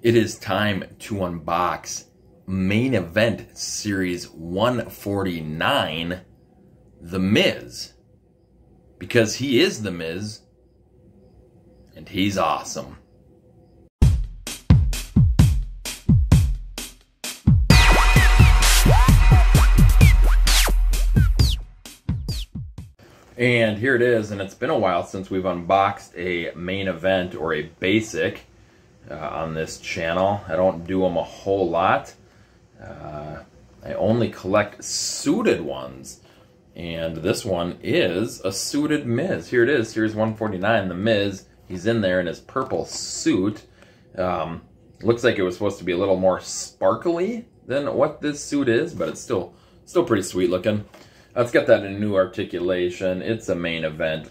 It is time to unbox main event series 149, The Miz. Because he is The Miz, and he's awesome. And here it is, and it's been a while since we've unboxed a main event or a basic uh, on this channel. I don't do them a whole lot. Uh, I only collect suited ones. And this one is a suited Miz. Here it is, Series 149, the Miz. He's in there in his purple suit. Um, looks like it was supposed to be a little more sparkly than what this suit is, but it's still still pretty sweet looking. Let's get that in new articulation. It's a main event.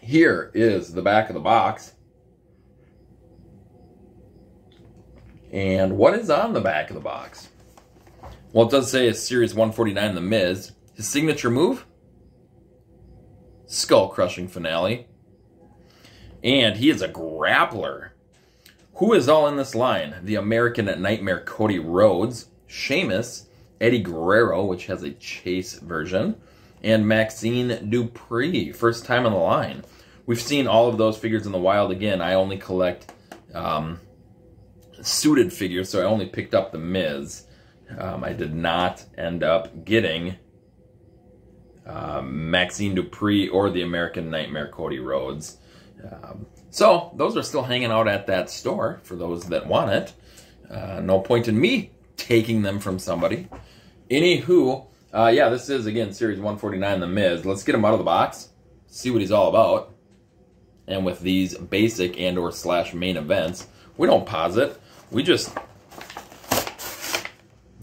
Here is the back of the box. And what is on the back of the box? Well, it does say it's Series 149 The Miz. His signature move? Skull Crushing Finale. And he is a grappler. Who is all in this line? The American at Nightmare Cody Rhodes, Sheamus, Eddie Guerrero, which has a chase version, and Maxxine Dupri, first time on the line. We've seen all of those figures in the wild. Again, I only collect um, suited figures, so I only picked up the Miz. Um, I did not end up getting um, Maxxine Dupri or the American Nightmare Cody Rhodes. Um, so those are still hanging out at that store for those that want it. Uh, no point in me taking them from somebody. Anywho, uh, yeah, this is again Series 149, The Miz. Let's get him out of the box, see what he's all about. And with these basic and or slash main events, we don't pause it we just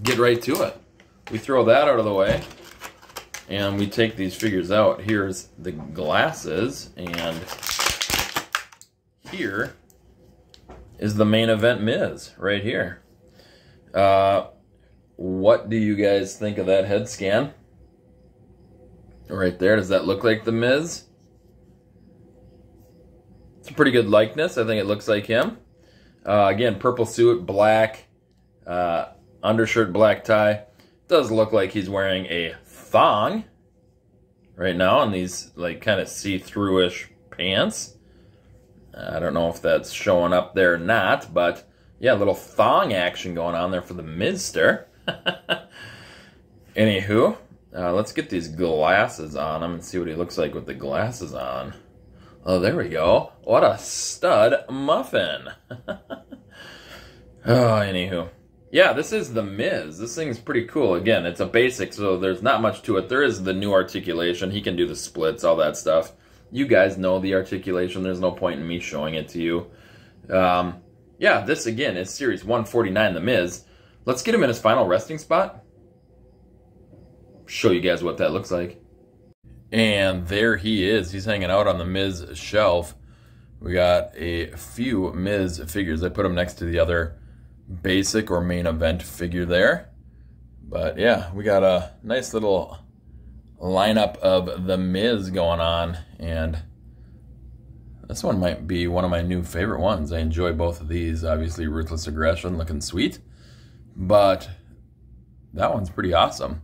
get right to it. We throw that out of the way and we take these figures out. Here's the glasses and here is the main event Miz right here. Uh, what do you guys think of that head scan? Right there, does that look like the Miz? It's a pretty good likeness. I think it looks like him. Uh, again, purple suit, black uh, undershirt, black tie. Does look like he's wearing a thong right now and these like kind of see-through-ish pants. I don't know if that's showing up there or not, but yeah, a little thong action going on there for the Mister. Anywho, uh, let's get these glasses on him and see what he looks like with the glasses on. Oh, there we go. What a stud muffin. oh, anywho. Yeah, this is the Miz. This thing's pretty cool. Again, it's a basic, so there's not much to it. There is the new articulation. He can do the splits, all that stuff. You guys know the articulation. There's no point in me showing it to you. Um, yeah, this again is Series 149, The Miz. Let's get him in his final resting spot. Show you guys what that looks like. And there he is. He's hanging out on the Miz shelf. We got a few Miz figures. I put them next to the other basic or main event figure there. But yeah, we got a nice little lineup of the Miz going on. And this one might be one of my new favorite ones. I enjoy both of these. Obviously, Ruthless Aggression looking sweet. But that one's pretty awesome.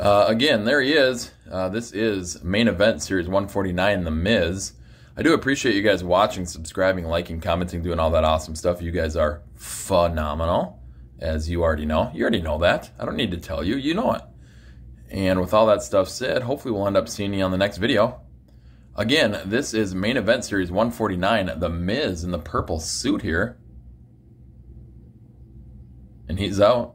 Uh, again, there he is. Uh, this is main event series 149, The Miz. I do appreciate you guys watching, subscribing, liking, commenting, doing all that awesome stuff. You guys are phenomenal, as you already know. You already know that. I don't need to tell you. You know it. And with all that stuff said, hopefully we'll end up seeing you on the next video. Again, this is main event series 149, The Miz in the purple suit here. And he's out.